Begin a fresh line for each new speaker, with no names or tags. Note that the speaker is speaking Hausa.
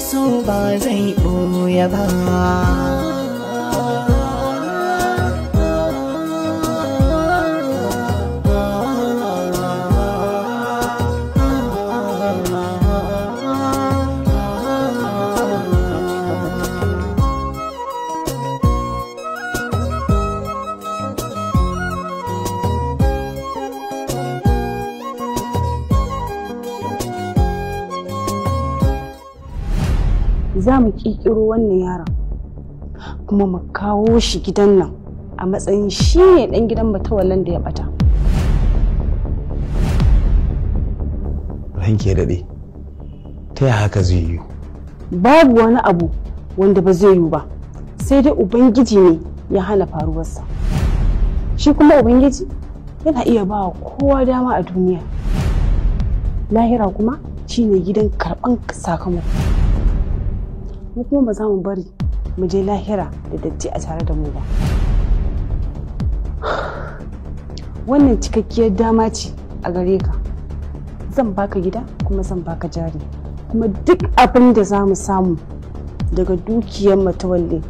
so ba zai ɓoye ba.
Za mu ƙirƙiro wannan yaron kuma mu kawo shi gidan nan a matsayin shi ne ɗan gidan matawallan da ya ɓata.
ranke daɗe ta yaya haka zai yiwu
Babu wani abu wanda ba zai yiwu ba sai dai Ubangiji ne ya hana faruwarsa. Shi kuma Ubangiji yana iya ba wa kowa dama a duniya. Lahira kuma shi ne gidan karɓan sakamako. Mu kuma ba za mu bari mu je lahira da datti a tare da mu ba. Wannan cikakkiyar dama ce a gare ka. Zan baka gida kuma zan baka jari. Kuma duk abin da za mu samu daga dukiyar matawalle